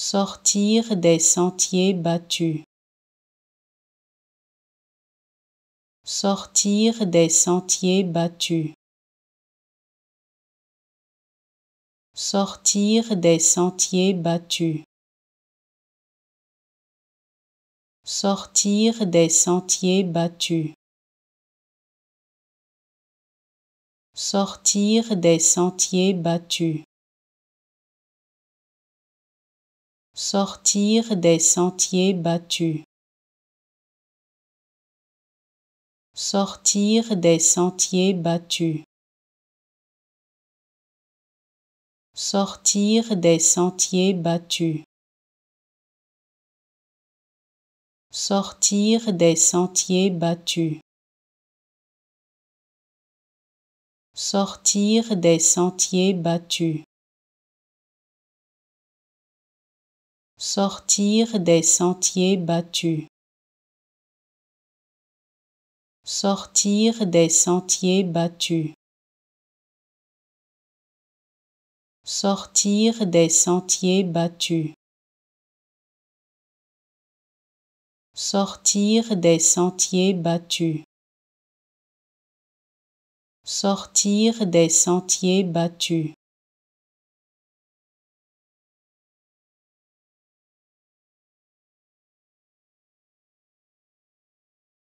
Sortir des sentiers battus. Sortir des sentiers battus. Sortir des sentiers battus. Sortir des sentiers battus. Sortir des sentiers battus. Sortir des sentiers battus. Sortir des sentiers battus. Sortir des sentiers battus. Sortir des sentiers battus. Sortir des sentiers battus. Sortir des sentiers battus. Sortir des sentiers battus. Sortir des sentiers battus. Sortir des sentiers battus. Sortir des sentiers battus.